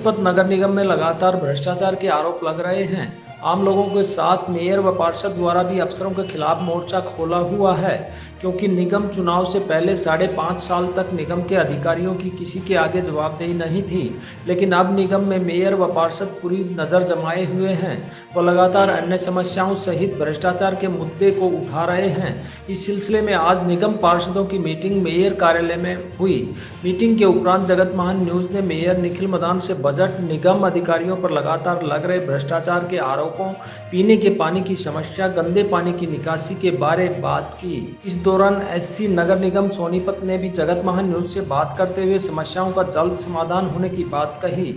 सोनीपत नगर निगम में लगातार भ्रष्टाचार के आरोप लग रहे हैं। आम लोगों के साथ मेयर व पार्षद द्वारा भी अफसरों के खिलाफ मोर्चा खोला हुआ है। क्योंकि निगम चुनाव से पहले साढ़े पाँच साल तक निगम के अधिकारियों की किसी के आगे जवाबदेही नहीं थी, लेकिन अब निगम में मेयर व पार्षद पूरी नज़र जमाए हुए हैं व लगातार अन्य समस्याओं सहित भ्रष्टाचार के मुद्दे को उठा रहे हैं। इस सिलसिले में आज निगम पार्षदों की मीटिंग मेयर कार्यालय में हुई। मीटिंग के उपरांत जगत महान न्यूज़ ने मेयर निखिल मदान से बजट निगम अधिकारियों पर लगातार लग रहे भ्रष्टाचार के आरोपों पीने के पानी की समस्या, गंदे पानी की निकासी के बारे बात की। इस दौरान एससी नगर निगम सोनीपत ने भी जगत महान न्यूज़ से बात करते हुए समस्याओं का जल्द समाधान होने की बात कही।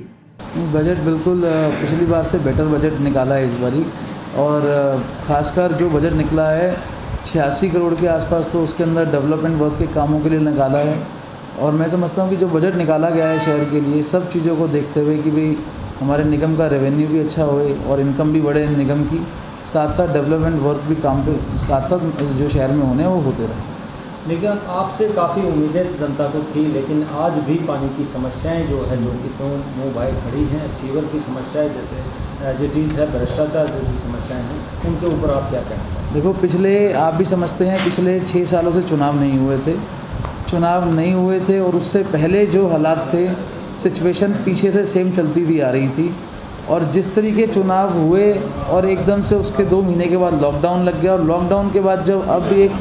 बजट बिल्कुल पिछली बार से बेटर बजट निकाला है इस बारी। और खासकर जो बजट निकला है, छियासी करोड़ के आसपास तो उसके अंदर डेवलपमेंट वर्क के कामों के लिए निकाला है। और मैं समझता हूँ कि जो बजट निकाला गया है शहर के लिए, सब चीज़ों को देखते हुए कि भाई हमारे निगम का रेवेन्यू भी अच्छा होए और इनकम भी बढ़े निगम की। साथ साथ डेवलपमेंट वर्क भी काम के साथ साथ जो शहर में होने हैं वो होते रहे। निगम आपसे काफ़ी उम्मीदें जनता को थी लेकिन आज भी पानी की समस्याएँ जो है जो कि तो मुँह भाई खड़ी हैं सीवर की समस्याएँ जैसे एजिटीज़ है भ्रष्टाचार जैसी समस्याएँ हैं उनके ऊपर आप क्या कहना चाहेंगे? देखो पिछले आप भी समझते हैं पिछले छः सालों से चुनाव नहीं हुए थे। चुनाव नहीं हुए थे और उससे पहले जो हालात थे सिचुएशन पीछे से सेम चलती हुई आ रही थी। और जिस तरीके चुनाव हुए और एकदम से उसके दो महीने के बाद लॉकडाउन लग गया और लॉकडाउन के बाद जब अब एक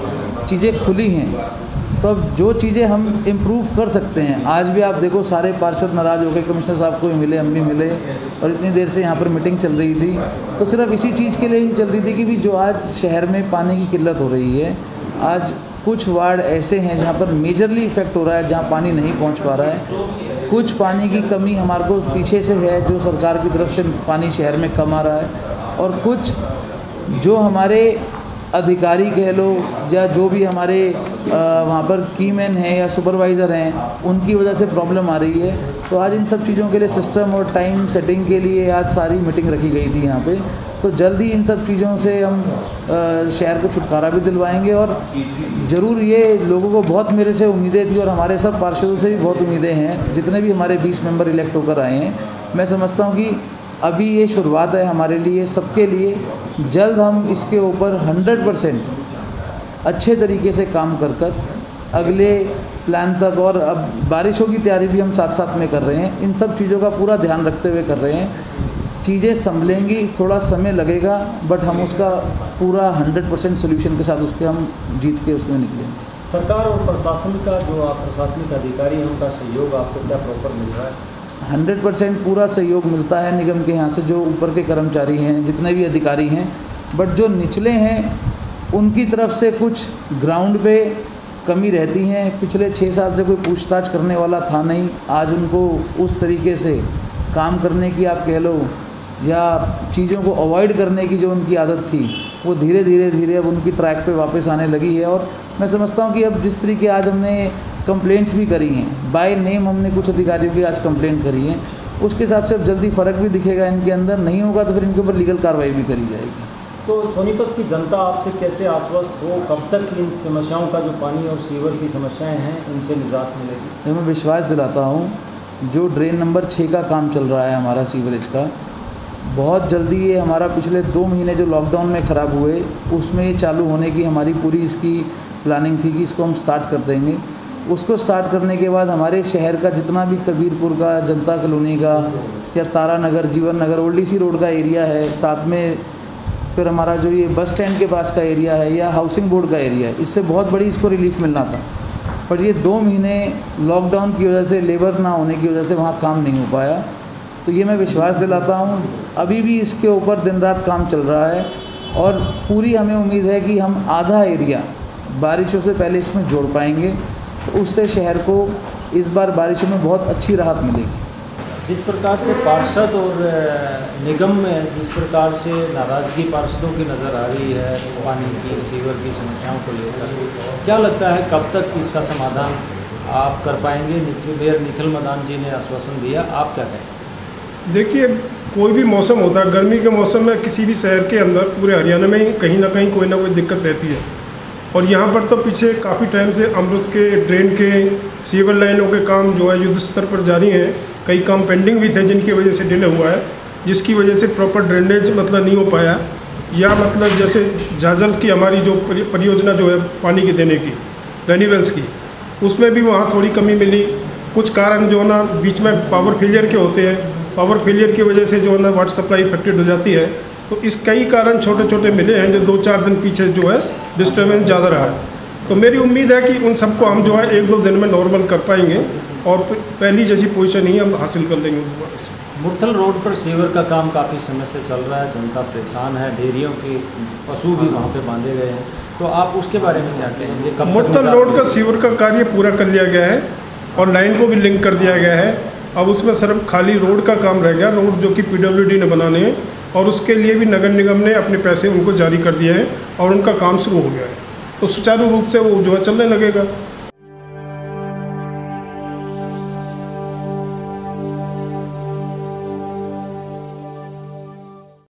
चीज़ें खुली हैं तो अब जो चीज़ें हम इम्प्रूव कर सकते हैं, आज भी आप देखो सारे पार्षद नाराज़ हो गए कमिश्नर साहब को भी मिले, हम भी मिले और इतनी देर से यहाँ पर मीटिंग चल रही थी। तो सिर्फ़ इसी चीज़ के लिए ही चल रही थी कि भी जो आज शहर में पानी की किल्लत हो रही है, आज कुछ वार्ड ऐसे हैं जहाँ पर मेजरली इफ़ेक्ट हो रहा है, जहाँ पानी नहीं पहुँच पा रहा है। कुछ पानी की कमी हमारे को पीछे से है, जो सरकार की तरफ़ से पानी शहर में कम आ रहा है। और कुछ जो हमारे अधिकारी कह लो, या जो भी हमारे वहाँ पर की मैन हैं या सुपरवाइज़र हैं, उनकी वजह से प्रॉब्लम आ रही है। तो आज इन सब चीज़ों के लिए सिस्टम और टाइम सेटिंग के लिए आज सारी मीटिंग रखी गई थी यहाँ पे। तो जल्दी इन सब चीज़ों से हम शहर को छुटकारा भी दिलवाएँगे और ज़रूर ये लोगों को बहुत मेरे से उम्मीदें थी और हमारे सब पार्षदों से भी बहुत उम्मीदें हैं। जितने भी हमारे बीस मेंबर इलेक्ट होकर आए हैं, मैं समझता हूँ कि अभी ये शुरुआत है हमारे लिए, सबके लिए। जल्द हम इसके ऊपर 100 परसेंट अच्छे तरीके से काम कर कर अगले प्लान तक और अब बारिशों की तैयारी भी हम साथ साथ में कर रहे हैं। इन सब चीज़ों का पूरा ध्यान रखते हुए कर रहे हैं। चीज़ें संभलेंगी थोड़ा समय लगेगा बट हम उसका पूरा 100 परसेंट सोल्यूशन के साथ उसके हम जीत के उसमें निकलेंगे। सरकार और प्रशासन का जो आप प्रशासनिक अधिकारी हैं उनका सहयोग आपको क्या प्रॉपर मिल रहा है? हंड्रेड परसेंट पूरा सहयोग मिलता है निगम के यहाँ से जो ऊपर के कर्मचारी हैं जितने भी अधिकारी हैं बट जो निचले हैं उनकी तरफ़ से कुछ ग्राउंड पे कमी रहती हैं। पिछले छः साल से कोई पूछताछ करने वाला था नहीं। आज उनको उस तरीके से काम करने की आप कह लो या चीज़ों को अवॉइड करने की जो उनकी आदत थी वो धीरे धीरे धीरे अब उनकी ट्रैक पे वापस आने लगी है और मैं समझता हूँ कि अब जिस तरीके आज हमने कंप्लेंट्स भी करी हैं बाय नेम हमने कुछ अधिकारियों की आज कंप्लेंट करी है उसके हिसाब से अब जल्दी फ़र्क भी दिखेगा इनके अंदर नहीं होगा तो फिर इनके ऊपर लीगल कार्रवाई भी करी जाएगी। तो सोनीपत की जनता आपसे कैसे आश्वस्त हो कब तक इन समस्याओं का जो पानी और सीवर की समस्याएँ हैं उनसे निजात मिलेगी? मैं विश्वास दिलाता हूँ जो ड्रेन नंबर छः का काम चल रहा है हमारा सीवरेज का बहुत जल्दी ये हमारा पिछले दो महीने जो लॉकडाउन में ख़राब हुए, उसमें ये चालू होने की हमारी पूरी इसकी प्लानिंग थी कि इसको हम स्टार्ट कर देंगे। उसको स्टार्ट करने के बाद हमारे शहर का जितना भी कबीरपुर का, जनता कॉलोनी का या Tara Nagar, Jeevan Nagar, old C road area area है, साथ में फिर हमारा जो ये बस स्टैंड के पास का एरिया है या हाउसिंग बोर्ड का एरिया है, इससे बहुत बड़ी इसको रिलीफ मिलना था। पर ये दो महीने लॉकडाउन की वजह से लेबर ना होने की वजह से वहाँ काम नहीं हो पाया। तो ये मैं विश्वास दिलाता हूँ, अभी भी इसके ऊपर दिन रात काम चल रहा है और पूरी हमें उम्मीद है कि हम आधा एरिया बारिशों से पहले इसमें जोड़ पाएँगे तो उससे शहर को इस बार बारिशों में बहुत अच्छी राहत मिलेगी। जिस प्रकार से पार्षद और निगम में जिस प्रकार से नाराज़गी पार्षदों की नज़र आ रही है, पानी की, सीवर की समस्याओं को लेकर, क्या लगता है कब तक इसका समाधान आप कर पाएँगे? मेयर निखिल मदान जी ने आश्वासन दिया, आप क्या कहें देखिए, कोई भी मौसम होता है, गर्मी के मौसम में किसी भी शहर के अंदर, पूरे हरियाणा में ही कहीं ना कहीं कोई ना कोई दिक्कत रहती है। और यहाँ पर तो पीछे काफ़ी टाइम से अमृत के ड्रेन के सीवर लाइनों के काम जो है, युद्ध स्तर पर जारी हैं। कई काम पेंडिंग भी थे जिनकी वजह से डिले हुआ है, जिसकी वजह से प्रॉपर ड्रेनेज मतलब नहीं हो पाया। या मतलब जैसे जाजल की हमारी जो परियोजना जो है, पानी की देने की रेन्यूवेल्स की, उसमें भी वहाँ थोड़ी कमी मिली। कुछ कारण जो ना, बीच में पावर फेलियर के होते हैं। पावर फेलियर की वजह से जो है ना वाटर सप्लाई इफेक्टेड हो जाती है। तो इस कई कारण छोटे छोटे मिले हैं जो दो चार दिन पीछे जो है डिस्टर्बेंस ज़्यादा रहा है। तो मेरी उम्मीद है कि उन सबको हम जो है एक दो दिन में नॉर्मल कर पाएँगे और पहली जैसी पोजीशन ही हम हासिल कर लेंगे दोबारा से मुरथल रोड पर सीवर का काम काफ़ी समय से चल रहा है जनता परेशान है डेयरियों के पशु भी वहाँ पे बांधे गए हैं। तो आप उसके बारे में क्या कहेंगे? तक रोड का सीवर का कार्य पूरा कर लिया गया है और लाइन को भी लिंक कर दिया गया है। अब उसमें सिर्फ़ खाली रोड का काम रह गया, रोड जो कि पीडब्ल्यूडी ने बनाने हैं, और उसके लिए भी नगर निगम ने अपने पैसे उनको जारी कर दिए हैं, और उनका काम शुरू हो गया है। तो सुचारू रूप से वो जो है चलने लगेगा।